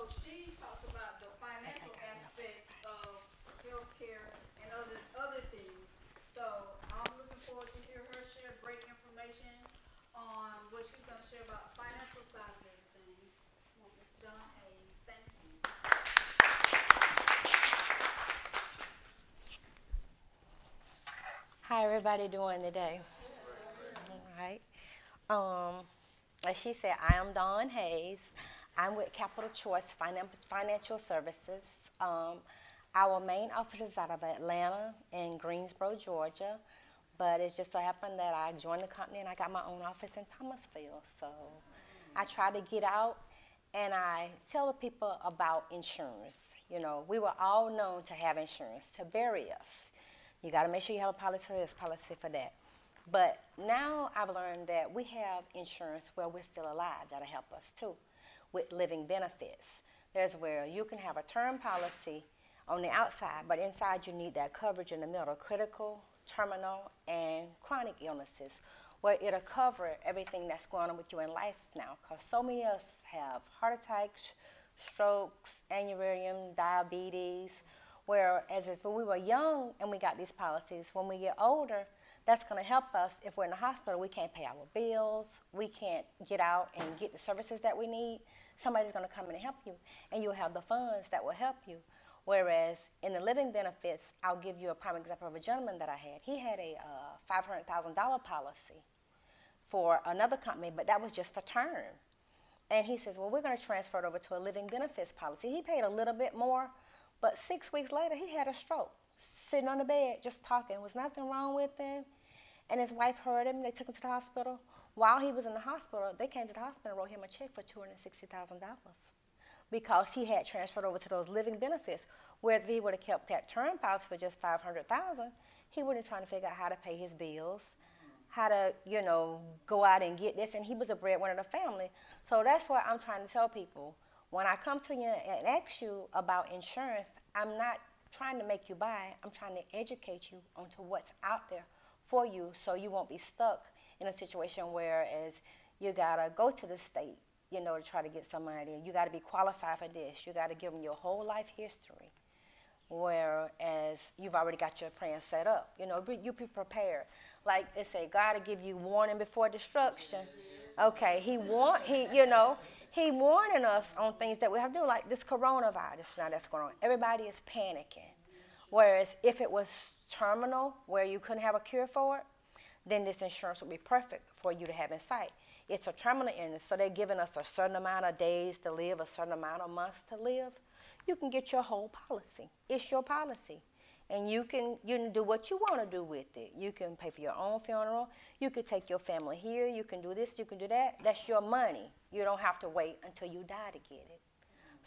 So she talks about the financial aspect of healthcare and other, other things. So I'm looking forward to hear her share great information on what she's gonna share about the financial side of everything. Well, Ms. Hayes, thank you. How everybody doing today? All right. Um, as she said, I am Dawn Hayes. I'm with Capital Choice Finan- Financial Services. Um, our main office is out of Atlanta and Greensboro, Georgia. But it just so happened that I joined the company and I got my own office in Thomasville. So I try to get out and I tell the people about insurance. You know, we were all known to have insurance, to bury us. You got to make sure you have a policy for this, policy for that. But now I've learned that we have insurance where we're still alive that'll help us too, with living benefits. There's where you can have a term policy on the outside, but inside you need that coverage in the middle, critical, terminal, and chronic illnesses, where it'll cover everything that's going on with you in life now. Because so many of us have heart attacks, strokes, aneurysm, diabetes, Whereas if we were young and we got these policies, when we get older, that's going to help us. If we're in the hospital, we can't pay our bills, we can't get out and get the services that we need. Somebody's going to come in and help you, and you'll have the funds that will help you. Whereas in the living benefits, I'll give you a prime example of a gentleman that I had. He had a uh, $500,000 policy for another company, but that was just for term. And he says, Well, we're going to transfer it over to a living benefits policy. He paid a little bit more, but six weeks later, he had a stroke, sitting on the bed, just talking. There was nothing wrong with him. And his wife heard him. They took him to the hospital. While he was in the hospital, they came to the hospital and wrote him a check for $260,000 because he had transferred over to those living benefits. Whereas if he would have kept that term policy for just 500000 he would have trying to figure out how to pay his bills, how to, you know, go out and get this. And he was a breadwinner of the family. So that's what I'm trying to tell people. When I come to you and ask you about insurance, I'm not trying to make you buy. I'm trying to educate you onto what's out there for you so you won't be stuck in a situation where as you gotta go to the state, you know, to try to get some money. You gotta be qualified for this. You gotta give them your whole life history. Whereas you've already got your plan set up. You know, you be prepared. Like they say, God will give you warning before destruction. Okay, he want he, you know, he warning us on things that we have to do, like this coronavirus now that's going on. Everybody is panicking. Whereas if it was terminal, where you couldn't have a cure for it, then this insurance would be perfect for you to have in sight. It's a terminal illness, so they're giving us a certain amount of days to live, a certain amount of months to live. You can get your whole policy. It's your policy. And you can you can do what you want to do with it. You can pay for your own funeral. You can take your family here. You can do this. You can do that. That's your money. You don't have to wait until you die to get it.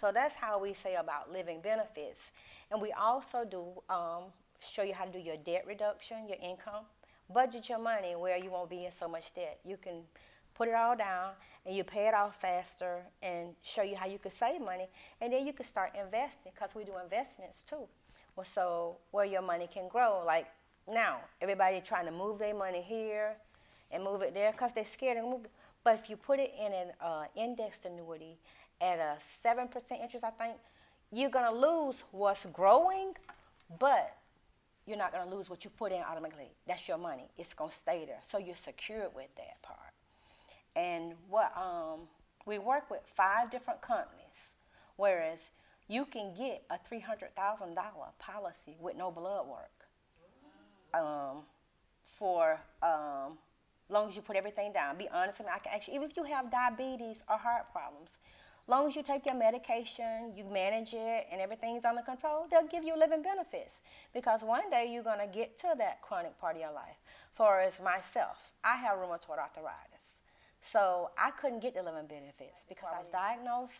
So that's how we say about living benefits. And we also do um, show you how to do your debt reduction, your income. Budget your money where you won't be in so much debt. You can put it all down and you pay it off faster and show you how you can save money. And then you can start investing because we do investments too. Well, so where your money can grow. Like now, everybody trying to move their money here and move it there because they're scared to move. But if you put it in an uh, indexed annuity at a 7% interest, I think, you're going to lose what's growing, but you're not going to lose what you put in automatically. That's your money. It's going to stay there. So you're secured with that part. And what um, we work with five different companies, whereas you can get a $300,000 policy with no blood work um, for um, long as you put everything down. Be honest with me. I can actually, even if you have diabetes or heart problems, long as you take your medication, you manage it, and everything's under control, they'll give you living benefits. Because one day you're going to get to that chronic part of your life. For as myself, I have rheumatoid arthritis. So I couldn't get the living benefits because I was diagnosed,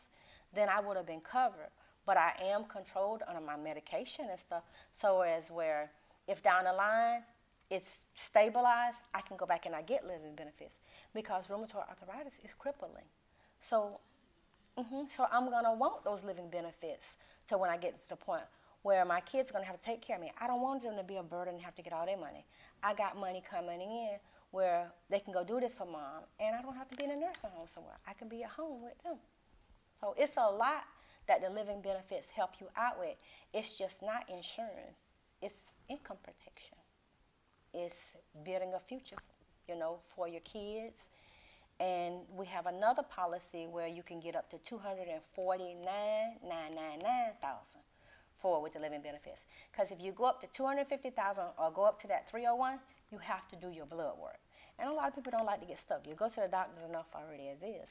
then I would have been covered. But I am controlled under my medication and stuff. So as where if down the line it's stabilized, I can go back and I get living benefits because rheumatoid arthritis is crippling. So hmm So I'm gonna want those living benefits. So when I get to the point where my kids are gonna have to take care of me, I don't want them to be a burden and have to get all their money. I got money coming in where they can go do this for mom, and I don't have to be in a nursing home somewhere. I can be at home with them. So it's a lot that the living benefits help you out with. It's just not insurance. It's income protection. It's building a future, you know, for your kids. And we have another policy where you can get up to two hundred and forty-nine nine nine nine thousand for with the living benefits. Because if you go up to two hundred fifty thousand or go up to that three hundred one, you have to do your blood work. And a lot of people don't like to get stuck. You go to the doctors enough already as is.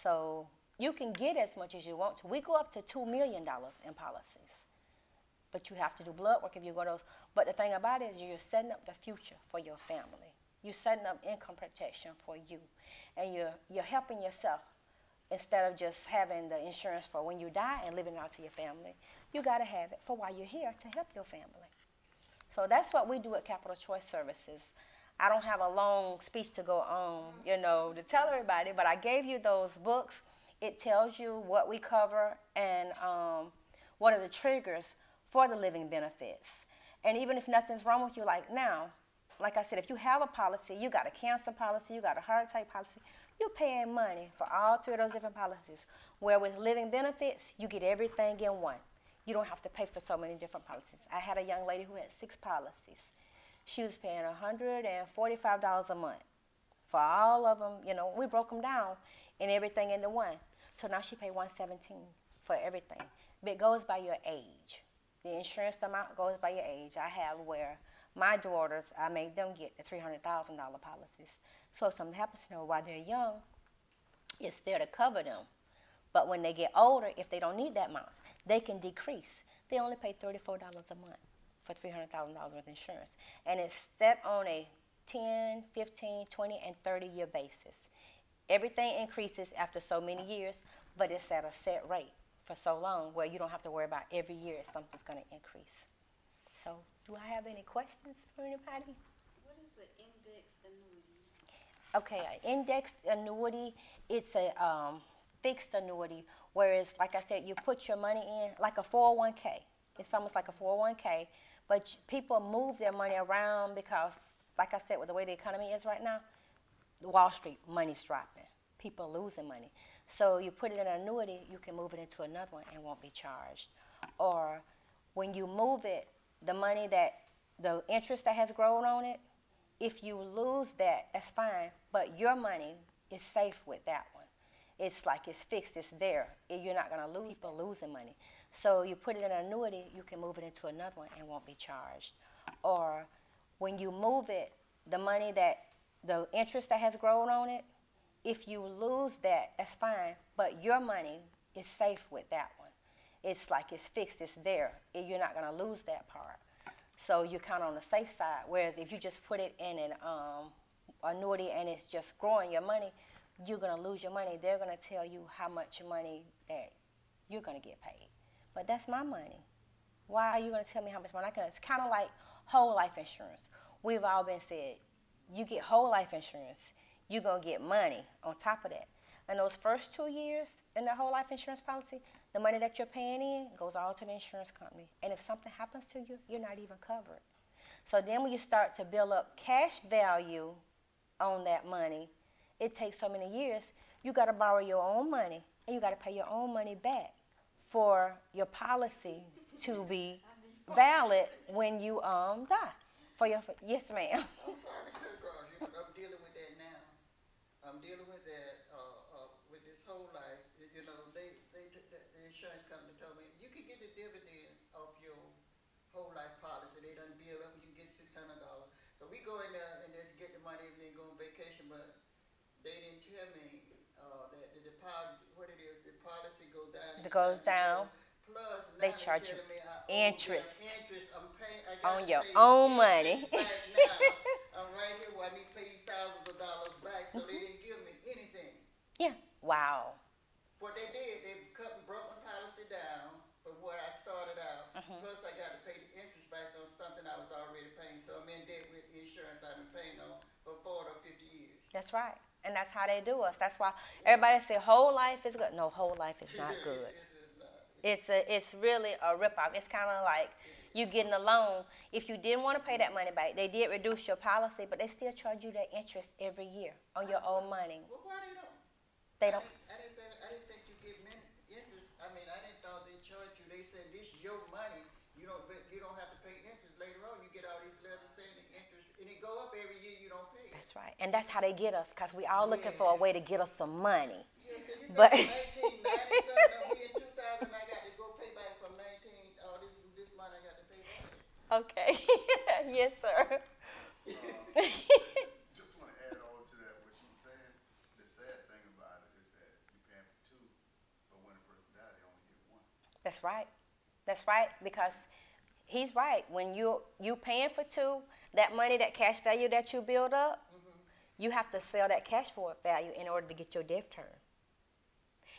So you can get as much as you want to. We go up to two million dollars in policies, but you have to do blood work if you go to those. But the thing about it is, you're setting up the future for your family. You're setting up income protection for you, and you're you're helping yourself instead of just having the insurance for when you die and living out to your family. You got to have it for while you're here to help your family. So that's what we do at Capital Choice Services. I don't have a long speech to go on, you know, to tell everybody, but I gave you those books. It tells you what we cover and um, what are the triggers for the living benefits. And even if nothing's wrong with you, like now, like I said, if you have a policy, you got a cancer policy, you got a heart attack policy, you're paying money for all three of those different policies. Where with living benefits, you get everything in one. You don't have to pay for so many different policies. I had a young lady who had six policies. She was paying $145 a month for all of them. You know, we broke them down and everything into one. So now she paid 117 for everything. But it goes by your age. The insurance amount goes by your age. I have where my daughters, I made them get the $300,000 policies. So if something happens to them while they're young, it's there to cover them. But when they get older, if they don't need that amount, they can decrease. They only pay $34 a month for $300,000 worth of insurance. And it's set on a 10, 15, 20, and 30 year basis. Everything increases after so many years, but it's at a set rate for so long where you don't have to worry about every year something's going to increase. So, do I have any questions for anybody? What is an indexed annuity? Okay, an indexed annuity, it's a um, fixed annuity, whereas, like I said, you put your money in like a 401k. It's almost like a 401k, but people move their money around because, like I said, with the way the economy is right now, Wall Street money's dropping. People are losing money. So you put it in an annuity, you can move it into another one and won't be charged. Or when you move it, the money that the interest that has grown on it, if you lose that, that's fine. But your money is safe with that one. It's like it's fixed, it's there. You're not going to lose people losing money. So you put it in an annuity, you can move it into another one and won't be charged. Or when you move it, the money that the interest that has grown on it, if you lose that, that's fine. But your money is safe with that one. It's like it's fixed, it's there. You're not going to lose that part. So you're kind of on the safe side. Whereas if you just put it in an um, annuity and it's just growing your money, you're going to lose your money. They're going to tell you how much money that you're going to get paid. But that's my money. Why are you going to tell me how much money I can? It's kind of like whole life insurance. We've all been said, you get whole life insurance, you're going to get money on top of that. And those first two years in the whole life insurance policy, the money that you're paying in goes all to the insurance company. And if something happens to you, you're not even covered. So then when you start to build up cash value on that money, it takes so many years, you got to borrow your own money and you got to pay your own money back for your policy to be valid when you um die. For your yes, ma'am. I'm sorry to you, but I'm dealing with that now. I'm dealing with that, uh, uh, with this whole life, you know, they, they, t- the, the insurance company told me, you can get the dividends of your whole life policy, they done bill up, you can get six hundred dollars. So we go in there and just get the money and then go on vacation, but they didn't tell me, uh, that the deposit, what it is, the policy go down. It goes time you go. down. Plus, They charge you me I owe interest. Interest, I'm paying, On your own money. I'm right here where I need to pay thousands of dollars back, so they didn't give me anything. Yeah. Wow. What they did, they cut and broke policy down from where I started out. Mhm. Plus, I got to pay the interest back on something I was already paying. So I'm in debt with insurance I've been paying on for 40 or 50 years. That's right. and that's how they do us. That's why everybody say whole life is good. No, whole life is not good. It's, it's not. It's a, it's really a ripoff. It's kind of like you getting a loan. If you didn't want to pay that money back, they did reduce your policy, but they still charge you that interest every year on your own money. Well, why they don't? They don't. I didn't, I didn't think, I didn't think you get min, interest, I mean, I didn't thought they charged you, they said this your money, you don't, but you don't have to pay interest later on, you get all these letters saying the interest, and it go up every year, you don't pay. That's right, and that's how they get us, cause we all looking for a way to get us some money. Yes, 'cause you But- got nineteen ninety something, now we in two thousand, I got to go pay back from nineteen, oh, this, this month I got to pay back. Okay. yes, sir. Uh, just want to add on to that, what she was saying, the sad thing about it is that you paying for two, but when a person dies, they only get one. That's right. That's right. Because he's right. When you you paying for two, that money, that cash value that you build up, you have to sell that cash for value in order to get your death turn.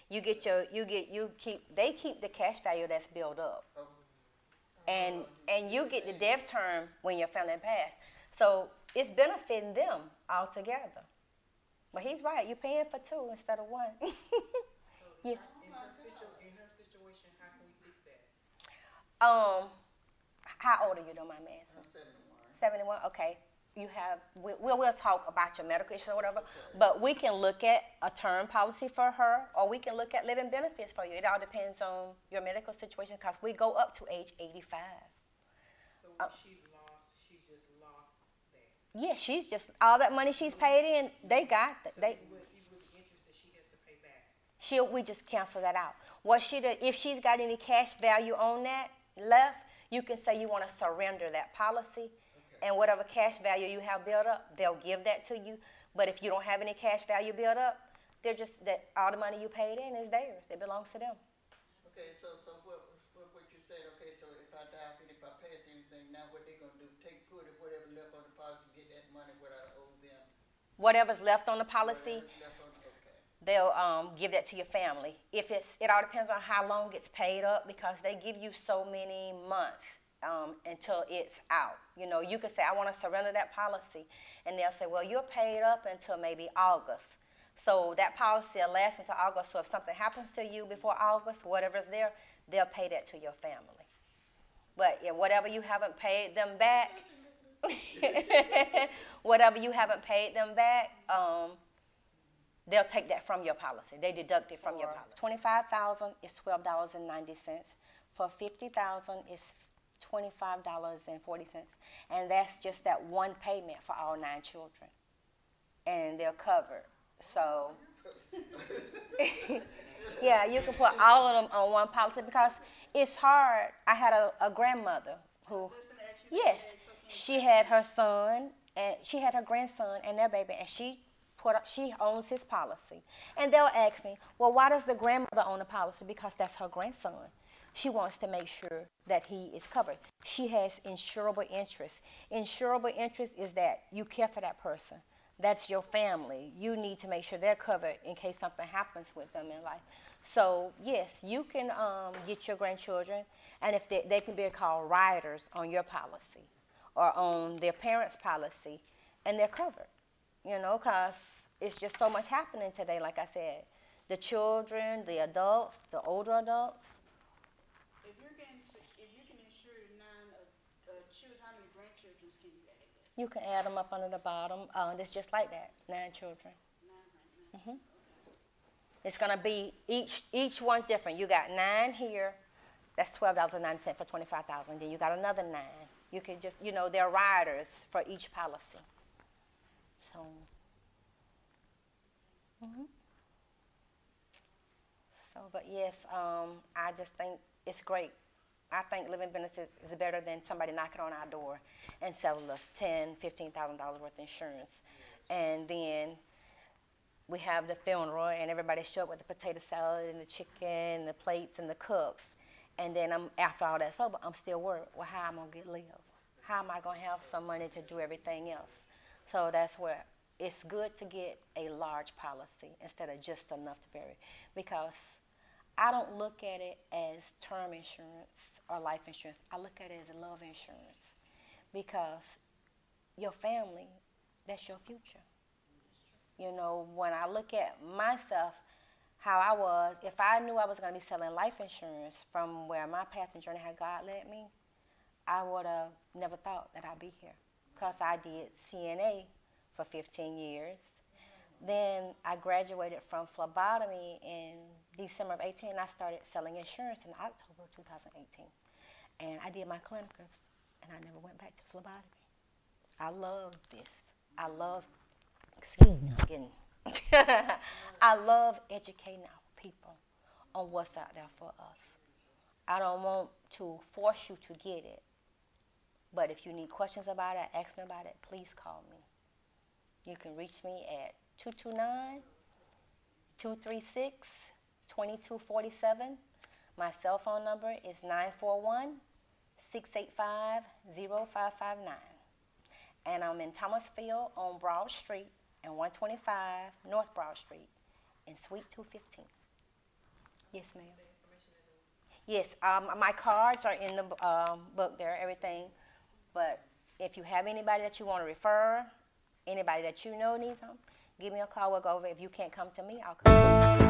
You get your you get you keep they keep the cash value that's built up. Oh, And and you get the death term when your family passed. So it's benefiting them altogether. But he's right, you're paying for two instead of one. yes. In her situ, in her situation, how can we fix that? Um, how old are you? Don't mind me asking. I'm seventy-one. Seventy-one. Okay. You have. We, we'll we'll talk about your medical issue or whatever. But we can look at a term policy for her, or we can look at living benefits for you. It all depends on your medical situation, because we go up to age eighty-five. So Uh, she's lost, she's just lost that. Yeah, she's just all that money she's paid in. They got So they. even with, even with the interest that she has to pay back, She will we just cancel that out. What she do, if she's got any cash value on that left, you can say you want to surrender that policy, and whatever cash value you have built up, they'll give that to you. But if you don't have any cash value built up, they're just that all the money you paid in is theirs. It belongs to them. Okay, so, so what, what, what you said, okay, so if I die, and if I pass anything, now what they're gonna do, take, put it, whatever left on the policy, get that money, what I owe them? Whatever's left on the policy, whatever's left on- Okay, they'll um, give that to your family. If it's, it all depends on how long it's paid up because they give you so many months um, until it's out. You know, you can say, I want to surrender that policy, and they'll say, well, you're paid up until maybe August. So that policy will last until August. So if something happens to you before August, whatever's there, they'll pay that to your family. But yeah, whatever you haven't paid them back, whatever you haven't paid them back, um, they'll take that from your policy. They deduct it from your policy. Twenty-five thousand is twelve dollars and ninety cents. For fifty thousand is twenty-five dollars and forty cents, and that's just that one payment for all nine children, and they're covered. So, yeah, you can put all of them on one policy because it's hard. I had a, a grandmother who, yes, she had her son and she had her grandson and their baby, and she put she owns his policy. And they'll ask me, well, why does the grandmother own the policy? Because that's her grandson. She wants to make sure that he is covered. She has insurable interest. Insurable interest is that you care for that person. That's your family. You need to make sure they're covered in case something happens with them in life. So yes, you can um, get your grandchildren, and if they, they can be called riders on your policy or on their parents' policy, and they're covered. You know, because it's just so much happening today. Like I said, the children, the adults, the older adults. If you're getting, if you can insure nine of, uh, children, how many grandchildren can you add? You can add them up under the bottom. Uh, it's just like that. Nine children. Nine, nine. It's gonna be each each one's different. You got nine here. That's twelve dollars and ninety cents for twenty five thousand. Then you got another nine. You can just you know they're riders for each policy. So. Hmm So, but yes, um, I just think it's great. I think living benefits is better than somebody knocking on our door and selling us ten, fifteen thousand dollars worth of insurance, and then we have the funeral and everybody show up with the potato salad and the chicken, and the plates and the cups, and then I'm after all that's over, I'm still worried. Well, how am I gonna get live? How am I gonna have some money to do everything else? So that's where it's good to get a large policy instead of just enough to bury, because I don't look at it as term insurance or life insurance. I look at it as love insurance, because your family, that's your future. You know, when I look at myself, how I was, if I knew I was going to be selling life insurance from where my path and journey had God led me, I would have never thought that I'd be here. Because I did CNA for 15 years. Then I graduated from phlebotomy in December of 18. And I started selling insurance in October of 2018. And I did my clinicals, and I never went back to phlebotomy. I love this. I love, excuse me, I'm getting, I love educating our people on what's out there for us. I don't want to force you to get it. But if you need questions about it, ask me about it, please call me. You can reach me at 229 236 2247. My cell phone number is 941 685 0559. And I'm in Thomasville on Broad Street and 125 North Broad Street in Suite 215. Yes, ma'am. Yes, um, my cards are in the um, book there, everything. But if you have anybody that you want to refer, anybody that you know needs them, give me a call. We'll go over. If you can't come to me, I'll come.